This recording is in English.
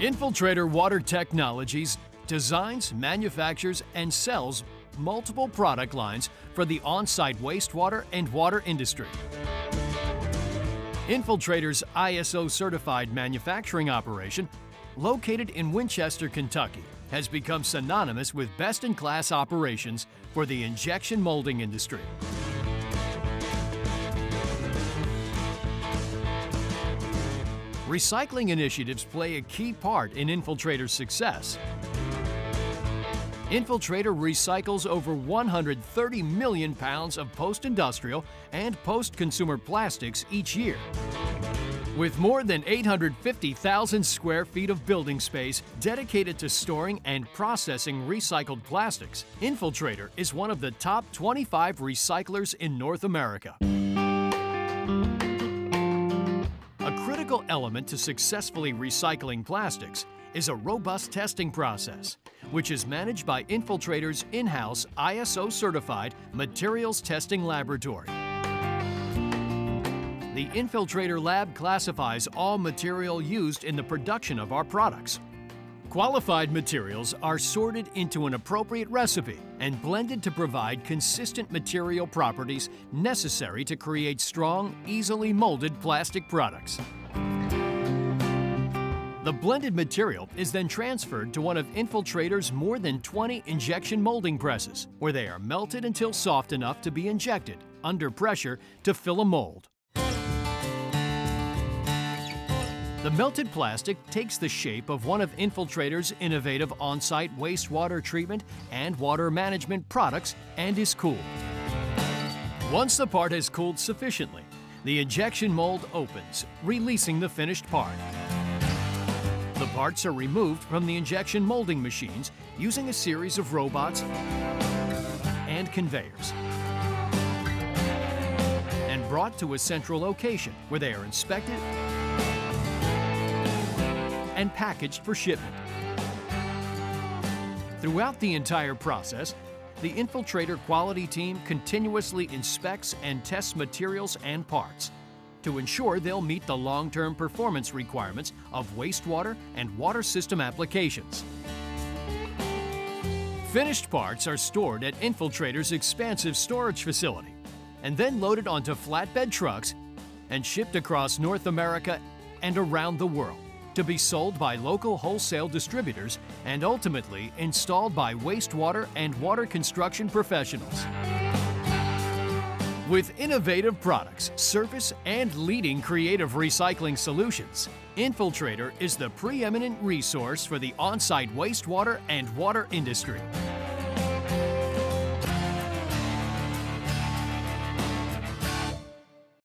Infiltrator Water Technologies designs, manufactures, and sells multiple product lines for the on-site wastewater and water industry. Infiltrator's ISO-certified manufacturing operation, located in Winchester, Kentucky, has become synonymous with best-in-class operations for the injection molding industry. Recycling initiatives play a key part in Infiltrator's success. Infiltrator recycles over 130 million pounds of post-industrial and post-consumer plastics each year. With more than 850,000 square feet of building space dedicated to storing and processing recycled plastics, Infiltrator is one of the top 25 recyclers in North America. Critical element to successfully recycling plastics is a robust testing process, which is managed by Infiltrator's in-house ISO-certified materials testing laboratory. The Infiltrator lab classifies all material used in the production of our products. Qualified materials are sorted into an appropriate recipe and blended to provide consistent material properties necessary to create strong, easily molded plastic products. The blended material is then transferred to one of Infiltrator's more than 20 injection molding presses, where they are melted until soft enough to be injected under pressure to fill a mold. The melted plastic takes the shape of one of Infiltrator's innovative on-site wastewater treatment and water management products and is cooled. Once the part has cooled sufficiently, the injection mold opens, releasing the finished part. The parts are removed from the injection molding machines using a series of robots and conveyors and brought to a central location where they are inspected and packaged for shipment. Throughout the entire process, the Infiltrator quality team continuously inspects and tests materials and parts to ensure they'll meet the long-term performance requirements of wastewater and water system applications. Finished parts are stored at Infiltrator's expansive storage facility and then loaded onto flatbed trucks and shipped across North America and around the world to be sold by local wholesale distributors and ultimately installed by wastewater and water construction professionals. With innovative products, service, and leading creative recycling solutions, Infiltrator is the preeminent resource for the on-site wastewater and water industry.